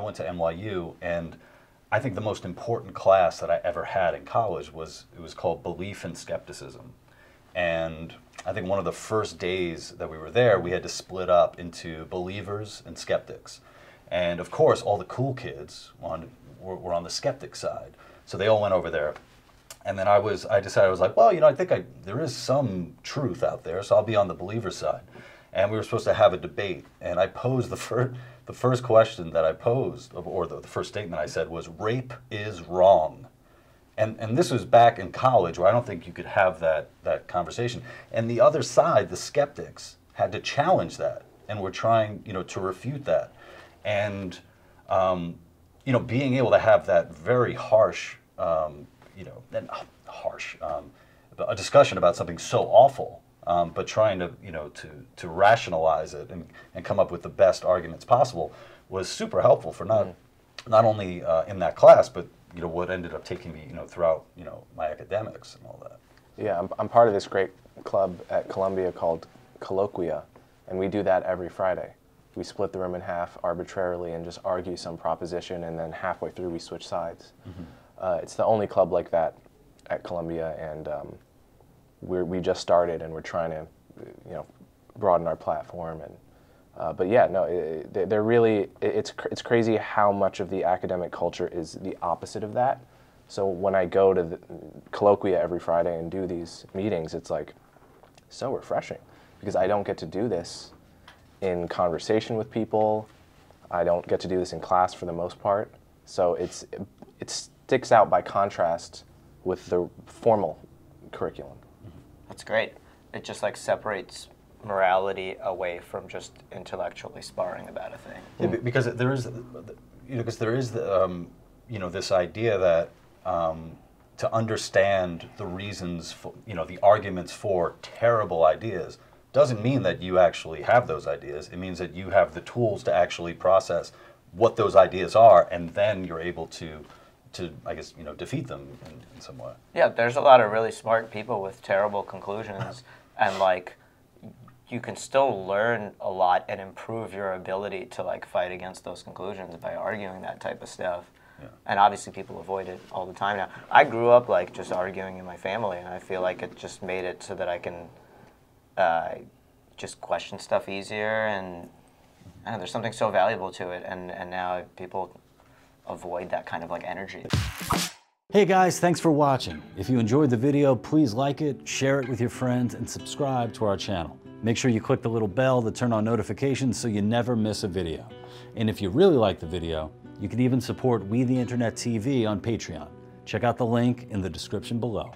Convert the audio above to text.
I went to NYU, and I think the most important class that I ever had in college was it was called Belief and Skepticism, and I think one of the first days that we were there, we had to split up into believers and skeptics, and of course, all the cool kids on, were, were on the skeptic side, so they all went over there. And then I was, I decided I was like, well, you know, I think I, there is some truth out there, so I'll be on the believer side. And we were supposed to have a debate, and I posed the first, the first question that I posed, or the, the first statement I said was, rape is wrong. And, and this was back in college where I don't think you could have that, that conversation. And the other side, the skeptics, had to challenge that and were trying, you know, to refute that. And, um, you know, being able to have that very harsh um, you know, and harsh, um, a discussion about something so awful, um, but trying to, you know, to, to rationalize it and, and come up with the best arguments possible was super helpful for not, mm. not only uh, in that class, but, you know, what ended up taking me, you know, throughout, you know, my academics and all that. Yeah, I'm, I'm part of this great club at Columbia called Colloquia, and we do that every Friday. We split the room in half arbitrarily and just argue some proposition, and then halfway through we switch sides. Mm-hmm. Uh, it's the only club like that at Columbia, and um, we we just started, and we're trying to, you know, broaden our platform. And uh, but yeah, no, it, they're really it's it's crazy how much of the academic culture is the opposite of that. So when I go to the colloquia every Friday and do these meetings, it's like so refreshing because I don't get to do this in conversation with people. I don't get to do this in class for the most part. So it's it's sticks out by contrast with the formal curriculum. That's great. It just like separates morality away from just intellectually sparring about a thing. Yeah, because there is, you know, because there is, um, you know, this idea that um, to understand the reasons, for, you know, the arguments for terrible ideas doesn't mean that you actually have those ideas. It means that you have the tools to actually process what those ideas are, and then you're able to to I guess you know defeat them in, in some way. Yeah, there's a lot of really smart people with terrible conclusions, and like you can still learn a lot and improve your ability to like fight against those conclusions by arguing that type of stuff. Yeah. And obviously, people avoid it all the time now. I grew up like just arguing in my family, and I feel like it just made it so that I can uh, just question stuff easier, and know, there's something so valuable to it. And and now people avoid that kind of like energy. Hey guys, thanks for watching. If you enjoyed the video, please like it, share it with your friends, and subscribe to our channel. Make sure you click the little bell to turn on notifications so you never miss a video. And if you really like the video, you can even support We the Internet TV on Patreon. Check out the link in the description below.